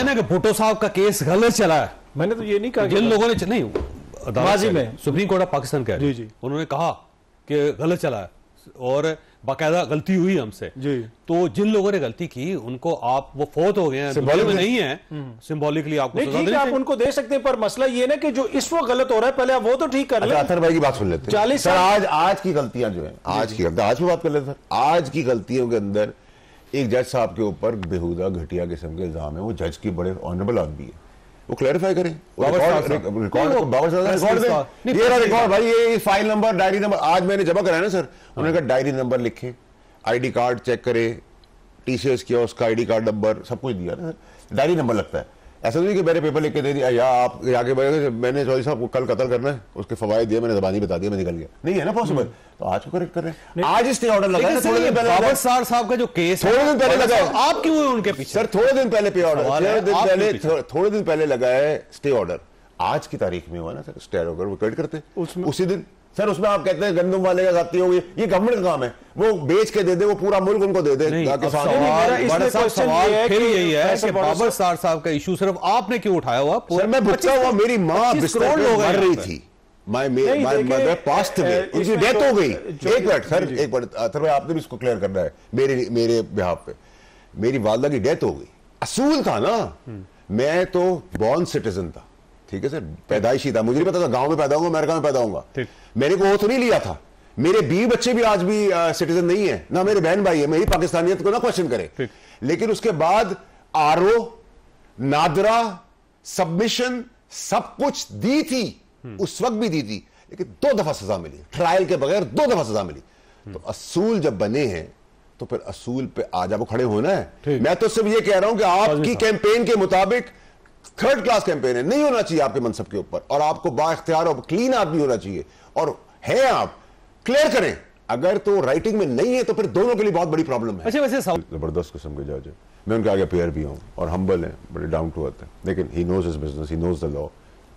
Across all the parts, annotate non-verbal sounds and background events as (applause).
कहना कि भुट्टो साहब का केस गलत चला है। मैंने तो ये नहीं कहा जिन लोगों ने नहीं अदालत माजी में। है, सुप्रीम कोर्ट ऑफ़ पाकिस्तान कह रही जी, जी। उन्होंने कहा कि गलत चला है। और बाकायदा गलती हुई हमसे। जी। तो जिन लोगों ने गलती की उनको आप वो फोत हो गए हैं। दुनिया में नहीं है सिंबॉलिकली आपको नहीं ठीक है आप उनको दे सकते हैं पर मसला ये ना कि जो इस वक्त गलत हो रहा है पहले आप वो तो ठीक कर अच्छा भाई की बात सुन लेते हैं। 40 सर आज आज की गलतियाँ जो है आज की गलतियाँ आज भी बात कर लेते हैं। सर आज की गलतियों के अंदर एक जज साहब के ऊपर बेहुदा घटिया किस्म के इल्ज़ाम है। वो जज की बड़े ऑनरेबल आदमी है। वो क्लैरिफाई करें। रिकॉर्ड- भाई ये फ़ाइल नंबर डायरी नंबर आज मैंने जमा कराया ना सर। उन्होंने कहा डायरी नंबर लिखे। आईडी कार्ड चेक करे। टीसीएस किया उसका आईडी कार्ड नंबर सब कुछ दिया ना डायरी नंबर लगता है। ऐसा नहीं कि मेरे पेपर लिख के दे दिया या आप जाके बोले मैंने चौधरी साहब को कल कत्ल करना है उसके फवायद दिए मैंने जबानी बता दिया मैं निकल गया। नहीं है ना पॉसिबल तो आज को करेक्ट कर रहे हैं? आज इसने ऑर्डर लगा लेकिन था, सर थोड़े दिन पहले बाबर सार साहब का जो केस थोड़े दिन पहले बाबर लगा। आप क्यों हैं उनके पीछे? सर थोड़े दिन पहले पे ऑर्डर थोड़े दिन पहले थोड़े दिन पहले लगा है स्टे ऑर्डर आज की तारीख में हुआ ना सर स्टे ऑर्डर वो क्रेडिट करते हैं। उसी दिन सर उसमें आप कहते हैं गंदम वाले का जाती होगी। ये गवर्नमेंट का काम है। वो बेच के दे दे वो पूरा मुल्क उनको दे दे। बाबर सार साहब का इशू सिर्फ़ आपने क्यों उठाया हुआ? सर मैं भुगता हुआ मेरी माँ 25 बिस्तर हैं मर रही थी। पास्ट में उनकी डेथ तो- हो गई। जो- एक मिनट सर। एक मिनट अथर भाई आपने भी इसको क्लियर करना है। मेरे मेरे बिहाफ पे। मेरी वालदा की डेथ हो गई। असूल था ना। मैं तो बॉर्न सिटीजन था। ठीक है सर पैदाइशी था। मुझे नहीं पता था गाँव में पैदा होगा अमेरिका में पैदा होगा। मेरे को वो तो नहीं लिया था। मेरे बीवी बच्चे भी आज भी सिटीजन नहीं है। ना मेरे बहन भाई है मेरी पाकिस्तानियत को ना क्वेश्चन करे। लेकिन उसके बाद आरओ नादरा सबमिशन सब कुछ दी थी। उस वक्त भी दी थी। लेकिन दो दफ़ा सजा मिली। ट्रायल के बगैर दो दफ़ा सजा मिली। तो असूल जब बने हैं तो फिर असूल पे आज आपको खड़े होना है। मैं तो सिर्फ़ ये कह रहा हूँ कि आपकी कैंपेन के मुताबिक थर्ड क्लास कैंपेन है नहीं होना चाहिए आपके मनसब के ऊपर। और आपको बाख्तियार और क्लीन आदमी होना चाहिए। और है आप क्लियर करें। अगर तो राइटिंग में नहीं है तो फिर दोनों के लिए बहुत बड़ी प्रॉब्लम है। अच्छा वैसे ज़बरदस्त किस्म के जज है। मैं उनके आगे पेयर भी हूँ और हम्बल है बड़े डाउन टू अर्थ है। लेकिन he knows his business he knows the law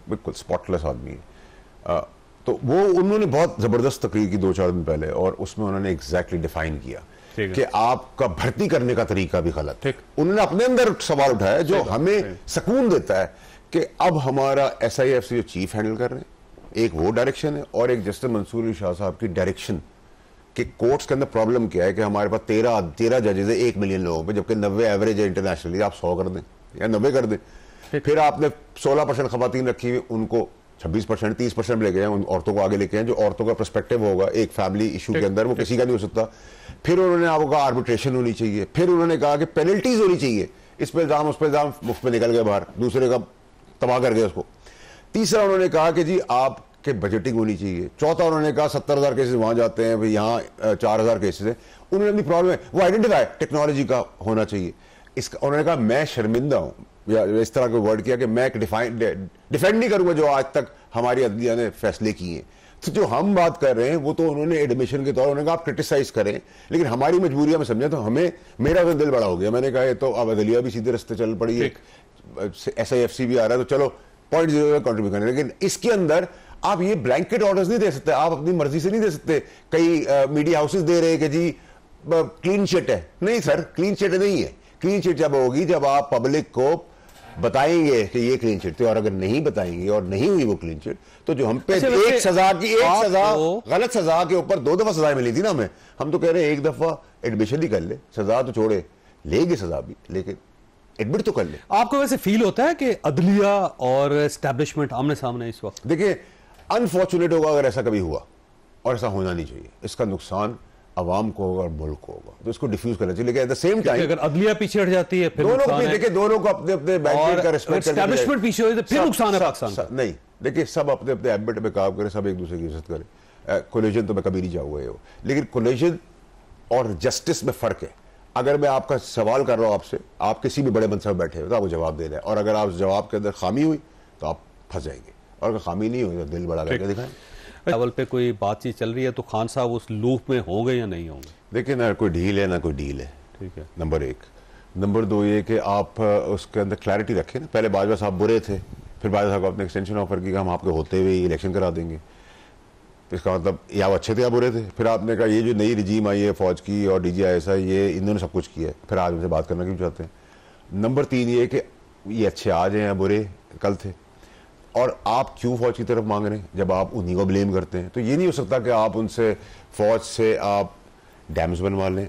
बिल्कुल स्पॉटलेस आदमी है। अ, तो वो उन्होंने बहुत ज़बरदस्त तकरीर की दो चार दिन पहले और उसमें उन्होंने एग्जैक्टली डिफाइन किया। कि आपका भर्ती करने का तरीका भी गलत है। उन्होंने अपने अंदर सवाल उठाया जो हमें सुकून देता है कि अब हमारा एस आई एफ़ सी जो चीफ हैंडल कर रहे हैं। एक वो डायरेक्शन है और एक जस्टिस मंसूर अली शाह साहब की डायरेक्शन कि कोर्ट्स के अंदर प्रॉब्लम क्या है कि हमारे पास तेरह तेरह जजेज है एक मिलियन लोगों पे जबकि नब्बे एवरेज है इंटरनेशनली आप सौ कर दें या नब्बे कर दें। फिर आपने सोलह परसेंट खवतान रखी हुई उनको छब्बीस परसेंट तीस परसेंट लेके आए उन औरतों को आगे लेके आए जो औरतों का परस्पेक्टिव होगा एक फैमिली इशू के अंदर वो किसी का नहीं हो सकता। फिर उन्होंने आपको कहा आर्बिट्रेशन होनी चाहिए। फिर उन्होंने कहा कि पेनल्टीज होनी चाहिए। इस पर इल्ज़ाम उस पे इल्ज़ाम मुफ़्त में निकल गए बाहर। दूसरे का तबाह कर गया उसको। तीसरा उन्होंने कहा कि जी आपके बजटिंग होनी चाहिए। चौथा उन्होंने कहा सत्तर हज़ार केसेस वहाँ जाते हैं भाई यहाँ चार हज़ार केसेस है। उन्होंने अपनी प्रॉब्लम है वो आइडेंटिफाई टेक्नोलॉजी का होना चाहिए। इसका उन्होंने कहा मैं शर्मिंदा हूँ। या इस तरह का वर्ड किया कि मैं डिफाइन डिफेंड नहीं करूँगा जो आज तक हमारी अदलिया ने फैसले किए हैं। तो जो हम बात कर रहे हैं वो तो उन्होंने एडमिशन के तौर उन्होंने कहा आप क्रिटिसाइज करें। लेकिन हमारी मजबूरियाँ में समझे तो हमें मेरा तो दिल बड़ा हो गया। मैंने कहा ये तो अब अदलिया भी सीधे रस्ते चल पड़ी है। एस आई एफ़ सी भी आ रहा है तो चलो पॉइंट ज़ीरो कॉन्ट्रीब्यूट करें लेकिन इसके अंदर आप ये ब्लैंकेट ऑर्डर्स नहीं दे सकते। आप अपनी मर्ज़ी से नहीं दे सकते। कई मीडिया हाउसेस दे रहे हैं कि जी क्लीन चिट है। नहीं सर क्लीन चिट नहीं है। क्लीन चिट जब होगी जब आप पब्लिक को बताएँगे कि ये क्लीन चिट थी और अगर नहीं बताएँगे और नहीं हुई वो क्लीन चिट तो जो हम पे अच्छा, एक सजा की एक सजा गलत सजा के ऊपर दो दफ़ा सजाएँ मिली थी ना हमें। हम तो कह रहे हैं एक दफ़ा एडमिशन ही कर ले सजा तो छोड़े लेगी सजा भी लेकिन एडमिट तो कर ले। आपको वैसे फील होता है कि अदलिया और एस्टेब्लिशमेंट आमने सामने इस वक्त? देखिए अनफॉर्चुनेट होगा अगर ऐसा कभी हुआ और ऐसा होना नहीं चाहिए। इसका नुकसान अवाम को होगा और मुल्क को होगा। तो इसको डिफ्यूज करना चाहिए। लेकिन एट द सेम टाइम अगर अदलिया पीछे हट जाती है फिर दोनों को। देखिए दोनों को अपने अपने और बैंकिंग का रिस्पेक्ट establishment पीछे हो तो फिर नुकसान है पाकिस्तान का। नहीं देखिए सब अपने अपने एबिट में काम करें सब एक दूसरे की इज़्ज़त करें। कोलेजन तो मैं कभी नहीं चाहूँगा ये। लेकिन कोलेजन और जस्टिस में फ़र्क है। अगर मैं आपका सवाल कर रहा हूँ आपसे आप किसी भी बड़े मनसब बैठे हो तो आपको जवाब दे रहे हैं। और अगर आप जवाब के अंदर खामी हुई तो आप फंस जाएँगे। और अगर खामी नहीं हुई तो दिल बड़ा करके दिखाएँ। लेवल पे कोई बातचीत चल रही है तो खान साहब उस लूप में होंगे या नहीं होंगे? देखिए ना कोई ढील है ना कोई डील है। ठीक है। नंबर एक। नंबर दो ये कि आप उसके अंदर क्लैरिटी रखें ना। पहले बाजवा साहब बुरे थे फिर बाजवा साहब को आपने एक्सटेंशन ऑफ़र की हम आपके होते हुए इलेक्शन करा देंगे। इसका मतलब या वो अच्छे थे या बुरे थे? फिर आपने कहा ये जो नई रिजीम आई है फौज की और D G I S I ये इन्होंने सब कुछ किया है। फिर आज उनसे बात करना क्यों चाहते हैं? नंबर तीन ये कि ये अच्छे आज हैं या बुरे कल थे। और आप क्यों फौज की तरफ़ मांग रहे हैं? जब आप उन्हीं को ब्लेम करते हैं। तो ये नहीं हो सकता कि आप उनसे फौज से आप डैम्स बनवा लें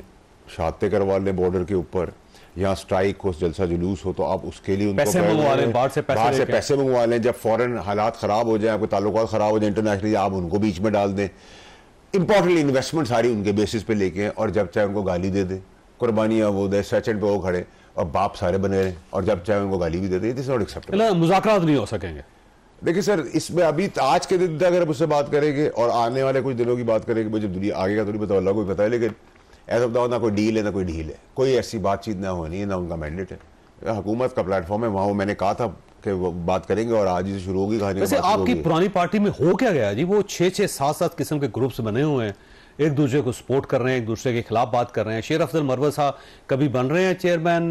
शाते करवा लें बॉर्डर के ऊपर यहाँ स्ट्राइक हो जलसा जुलूस हो तो आप उसके लिए उनको पैसे मंगवा लें, बाहर से पैसे बाहर से पैसे मंगवा लें। जब फॉरेन हालात खराब हो जाए आपके ताल्लुक खराब हो जाए इंटरनेशनली आप उनको बीच में डाल दें। इंपॉर्टेंटली इन्वेस्टमेंट सारी उनके बेसिस पे लेके और जब चाहे उनको गाली दे दें कुर्बानियाँ वो दे सेचेंड पे वो खड़े और बाप सारे बने रहे और जब चाहे उनको गाली भी दे दे दिस नॉट एक्सेप्टेबल नहीं हो सकेंगे। देखिए सर इसमें अभी आज के दिन तक अगर आप उससे बात करेंगे और आने वाले कुछ दिनों की बात करेंगे मुझे दुनिया आगे का तो नहीं पता अल्लाह को भी पता है लेकिन ऐसा बताओ ना कोई डील है ना कोई ढील है। कोई ऐसी बातचीत ना होनी है ना उनका मैंडेट है। हुकूमत का प्लेटफॉर्म है वहाँ वो मैंने कहा था कि वो बात करेंगे और आज ही से शुरू होगी कहानी आपकी पुरानी पार्टी में हो क्या गया जी? वो छः छः सात सात किस्म के ग्रुप्स बने हुए हैं। एक दूसरे को सपोर्ट कर रहे हैं एक दूसरे के खिलाफ बात कर रहे हैं। शेर अफजल मरवत साहब कभी बन रहे हैं चेयरमैन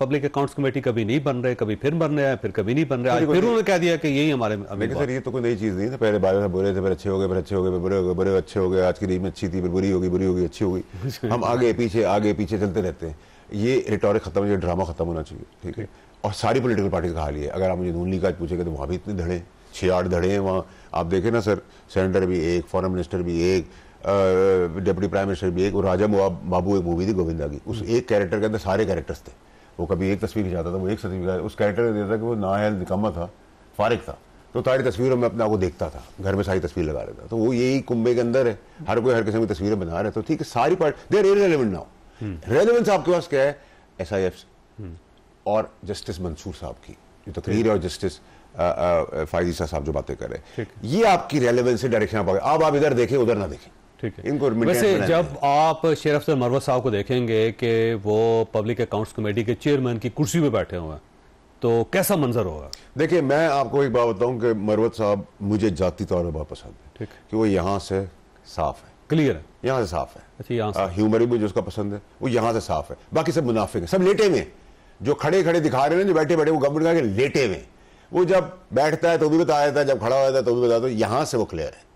पब्लिक अकाउंट्स कमेटी कभी नहीं बन रहे कभी फिर बन रहे हैं फिर कभी नहीं बन रहे। फिर उन्होंने कह दिया कि यही हमारे सर ये तो कोई नई चीज़ नहीं है पहले बारे में बुरे थे फिर अच्छे हो गए फिर अच्छे हो गए फिर बुरे हो गए बुरे अच्छे हो गए आज की रीम अच्छी थी फिर बुरी होगी बुरी होगी अच्छी होगी। (laughs) हम आगे पीछे आगे पीछे चलते रहते हैं। ये रिटोरिक खत्म ये ड्रामा खत्म होना चाहिए ठीक है? और सारी पोलिटिकल पार्टी का हाल ही। है अगर आप मुझे नून लीग का आज पूछेंगे तो वहाँ भी इतने धड़े छः आठ धड़े हैं वहाँ। आप देखें ना सर सेनेटर भी एक फॉरन मिनिस्टर भी एक डिप्टी प्राइम मिनिस्टर भी एक और राजा मुआ- बाबू एक मूवी थी गोविंदा की। उस एक कैरेक्टर के अंदर सारे कैरेक्टर्स थे। वो कभी एक तस्वीर खिंचाता था वो एक तस्वीर उस कैरेक्टर ने देता कि वो नायल निकम्मा था फारिग था। तो सारी तस्वीरों में अपने आप को देखता था घर में सारी तस्वीर लगा लेता तो वो यही कुंबे के अंदर है हर कोई हर किस्म की तस्वीरें बना रहे। तो ठीक है सारी part there irrelevant now relevance आपके पास क्या है? एस आई एफ़ और जस्टिस मंसूर साहब की जो तकरीर है और जस्टिस फायजीसा साहब जो बातें कर रहे हैं। ये आपकी रेलिवेंस से डायरेक्शन आप आप इधर देखें उधर ना देखें। ठीक है। इनको वैसे जब आप शेर अफजल मरवत साहब को देखेंगे कि वो पब्लिक अकाउंट्स कमेटी के चेयरमैन की कुर्सी पे बैठे हुए हैं तो कैसा मंजर होगा? देखिए मैं आपको एक बात बताऊँ कि मरवत साहब मुझे जाती तौर पर बहुत पसंद है। ठीक। कि वो यहाँ से साफ़ है। क्लियर है? यहाँ से साफ़ है। अच्छा यहाँ से। ह्यूमर भी मुझे उसका पसंद है। वो यहाँ से साफ़ है। बाकी सब मुनाफिक है। सब लेटे हुए जो खड़े खड़े दिखा रहे हैं जो बैठे बैठे वो गवर्नमेंट का लेटे हुए वो जब बैठता है तो भी बता देता है जब खड़ा हो जाता है तो भी बता दो यहाँ से वो क्लियर है।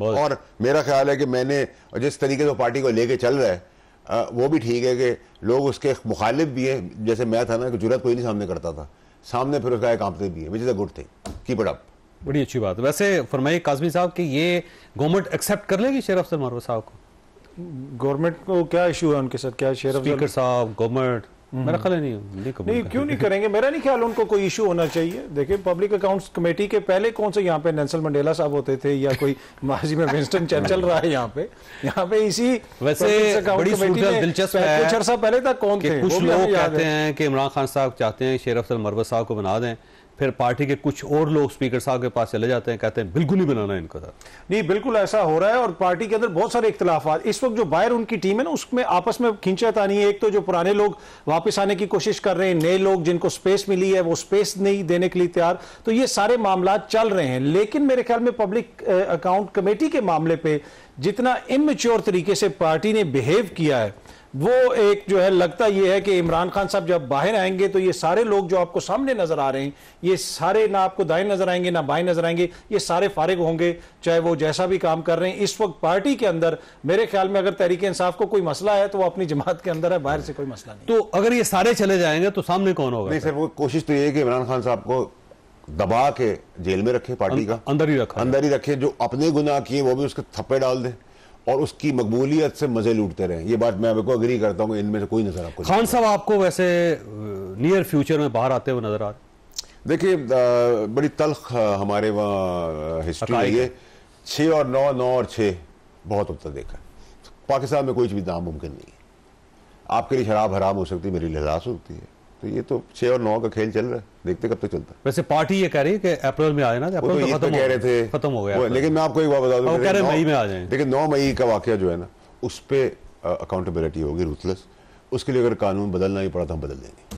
और मेरा ख्याल है कि मैंने जिस तरीके से वो पार्टी को लेके चल रहा है आ, वो भी ठीक है कि लोग उसके मुखालिफ भी हैं। जैसे मैं था ना कि ज़रूरत कोई नहीं सामने करता था। सामने फिर उसका कांपते भी है which is a good thing keep it up बड़ी अच्छी बात। है वैसे फरमाइए काजमी साहब कि ये गवर्नमेंट एक्सेप्ट कर लेगी शेर अफजल मरवत साहब को? गवर्नमेंट को क्या इशू है उनके साथ? क्या शेर अफजल स्पीकर साहब गवर्नमेंट मेरा ख्याल नहीं नहीं नहीं क्यों नहीं करेंगे? मेरा नहीं ख्याल उनको कोई इशू होना चाहिए। देखिए पब्लिक अकाउंट्स कमेटी के पहले कौन से यहाँ पे नेल्सन मंडेला साहब होते थे या कोई (laughs) माजी में विंस्टन चर्चल रहा है यहाँ पे? यहाँ पे इसी वैसे बड़ी दिलचस्प है कुछ अरसा पहले तक कौन थे? कुछ लोग कहते हैं। कि इमरान खान साहब चाहते हैं शेर अफसल मरवत साहब को बना दें। फिर पार्टी के कुछ और लोग स्पीकर साहब के पास चले जाते हैं, कहते हैं, बिल्कुल नहीं बनाना इनको था। नहीं, बिल्कुल ऐसा हो रहा है और पार्टी के अंदर बहुत सारे इख्तलाफात। इस वक्त जो बाहर उनकी टीम है ना, उसमें आपस में खींचातानी है। एक तो जो पुराने लोग वापस आने की कोशिश कर रहे हैं, नए लोग जिनको स्पेस मिली है, वो स्पेस नहीं देने के लिए तैयार। तो ये सारे मामला चल रहे हैं, लेकिन मेरे ख्याल में पब्लिक अकाउंट कमेटी के मामले पर जितना इनमेच्योर तरीके से पार्टी ने बिहेव किया है वो एक जो है लगता ये है कि इमरान खान साहब जब बाहर आएँगे तो ये सारे लोग जो आपको सामने नज़र आ रहे हैं ये सारे ना आपको दाएँ नज़र आएँगे ना बाएँ नज़र आएँगे ये सारे फारिग होंगे चाहे वो जैसा भी काम कर रहे हैं। इस वक्त पार्टी के अंदर मेरे ख्याल में अगर तहरीक इंसाफ को कोई मसला है तो वो अपनी जमात के अंदर है बाहर से कोई मसला नहीं। तो अगर ये सारे चले जाएँगे तो सामने कौन होगा? नहीं सर वो कोशिश तो ये है कि इमरान खान साहब को दबा के जेल में रखे पार्टी का। अंदर ही रखा। अंदर ही रखे जो अपने गुनाह किए वो भी उसके थप्पे डाल दे। और उसकी मकबूलियत से मज़े लूटते रहे। ये बात मैं आपको अग्री करता हूँ इनमें से कोई नज़र आपको खान साहब आपको वैसे नियर फ्यूचर में बाहर आते हुए नज़र आ रहे? देखिए बड़ी तलख हमारे वहाँ हिस्ट्री है छः और नौ नौ और छः बहुत अब तक देखा पाकिस्तान में कोई चीज़ नामुमकिन नहीं है। आपके लिए शराब हराम हो सकती है मेरे लिए हो सकती है। तो ये तो छह और नौ का खेल चल रहा है। देखते कब तक तो चलता है। वैसे पार्टी ये कह रही है कि अप्रैल में आए ना वो अप्रैल तो तो खत्म कह रहे थे। खत्म हो गया लेकिन मैं आपको एक बात बता दूँ कह रहे मई में आ जाए। देखिए नौ मई का वाक्य जो है ना उस पर अकाउंटेबिलिटी होगी रूथलेस उसके लिए अगर कानून बदलना ही पड़ा तो हम बदल देंगे।